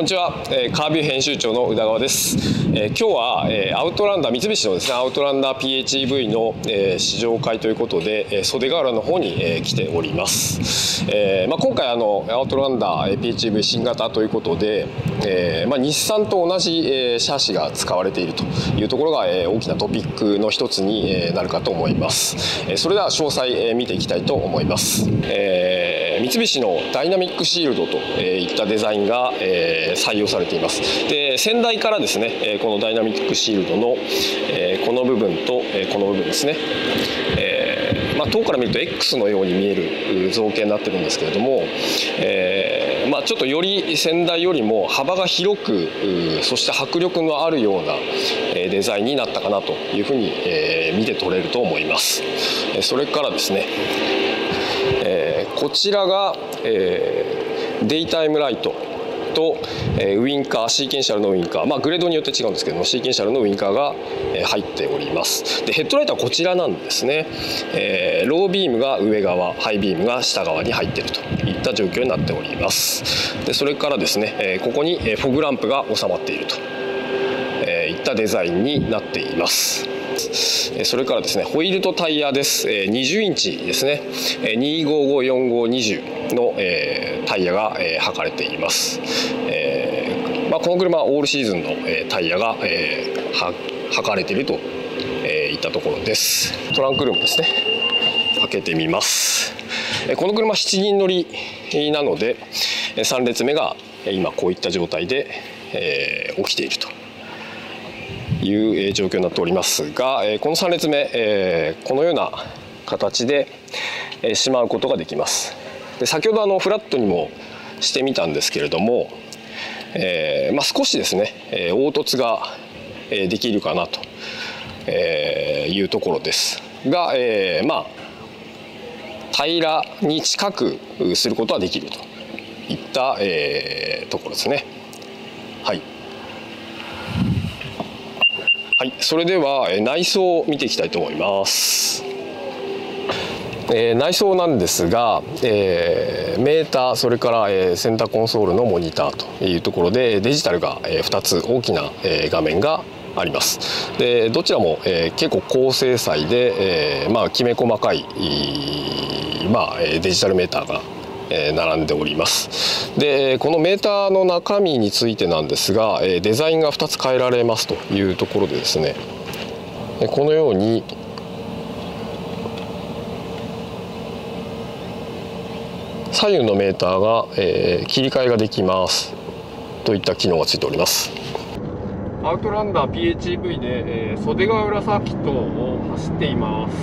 こんにちは、えー、カービュー編集長の宇田川です、えー、今日は、えー、アウトランダー三菱のですねアウトランダー PHEV の、えー、試乗会ということで、えー、袖ヶ浦の方に、えー、来ております、えーまあ、今回あのアウトランダー PHEV 新型ということで、えーまあ、日産と同じ、えー、シャーシが使われているというところが、えー、大きなトピックの一つに、えー、なるかと思います、えー、それでは詳細、えー、見ていきたいと思います、えー三菱のダイナミックシールドといったデザインが採用されています。で先代からですねこのダイナミックシールドのこの部分とこの部分ですね。まあ、遠から見ると X のように見える造形になってるんですけれども、えまあ、ちょっとより先代よりも幅が広くそして迫力のあるようなデザインになったかなというふうに、え、見て取れると思います。それからですねこちらが、え、デイタイムライト。と、え、ウインカーシーケンシャルのウインカー、まあ、グレードによって違うんですけどもシーケンシャルのウインカーが、入っております。でヘッドライトはこちらなんですね、え、ロービームが上側ハイビームが下側に入っているといった状況になっております。でそれからですね、え、ここに、フォグランプが収まっていると、いったデザインになっています。それからですねホイールとタイヤです。20インチですね。2554520のタイヤが履かれています、この車はオールシーズンのタイヤが履かれているといったところです。トランクルームですね。開けてみます。この車7人乗りなので3列目が今こういった状態で起きていると。いう状況になっておりますがこの3列目このような形でしまうことができますで先ほどあのフラットにもしてみたんですけれども、えー、まあ、少しですね凹凸ができるかなというところですが、えー、まあ平らに近くすることはできるといった、えー、ところですね。はいはい、それでは内装を見ていきたいと思います。えー、内装なんですが、えー、メーターそれから、えー、センターコンソールのモニターというところでデジタルが、えー、2つ大きな、えー、画面がありますでどちらも、えー、結構高精細で、えーまあ、きめ細かい、まあ、デジタルメーターが並んでおります。でこのメーターの中身についてなんですがデザインが2つ変えられますというところでですね。このように左右のメーターが、えー、切り替えができます。といった機能がついております。アウトランダー PHEV で、えー、袖ヶ浦サーキットを走っています。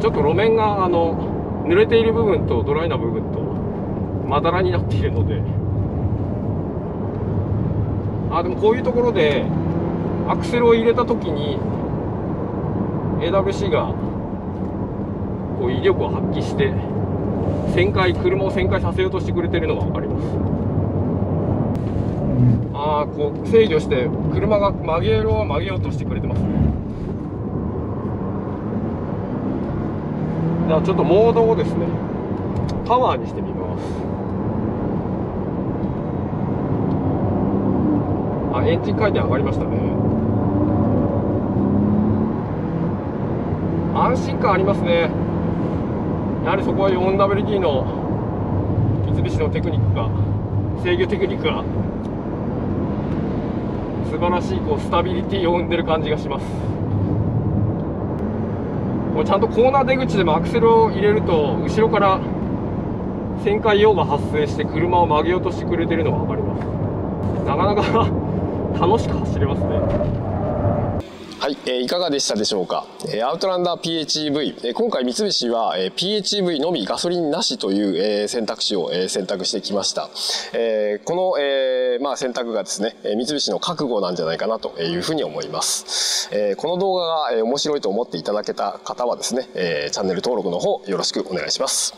ちょっと路面があの濡れている部分とドライな部分とまだらになっているので。あでもこういうところでアクセルを入れた時に AWC がこう威力を発揮して旋回車を旋回させようとしてくれてるのが分かります。ああこう制御して車が曲げろを曲げようとしてくれてますねじゃあちょっとモードをですねパワーにしてみます。あエンジン回転上がりましたね。安心感ありますね。やはりそこは 4WD の三菱のテクニックが制御テクニックが素晴らしいこうスタビリティを生んでる感じがします。こうちゃんとコーナー出口でもアクセルを入れると後ろから旋回用が発生して車を曲げようとしてくれてるのが分かります。なかなか楽しく走れますね。はい、えー、いかがでしたでしょうか、え、アウトランダー PHEV、え、今回三菱は、え、PHEV のみガソリンなしという、え、選択肢を、え、選択してきました、え、この、えま、選択がですね三菱の覚悟なんじゃないかなというふうに思います、え、この動画が、え、面白いと思っていただけた方はですね、え、チャンネル登録の方よろしくお願いします。